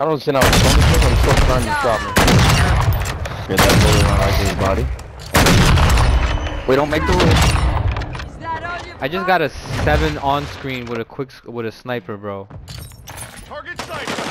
I don't see how it's I'm still trying to stop me. Yeah, that bullet on Isaac's body. We don't make the rules. I just got a seven on screen with a quick with a sniper, bro. Target sight.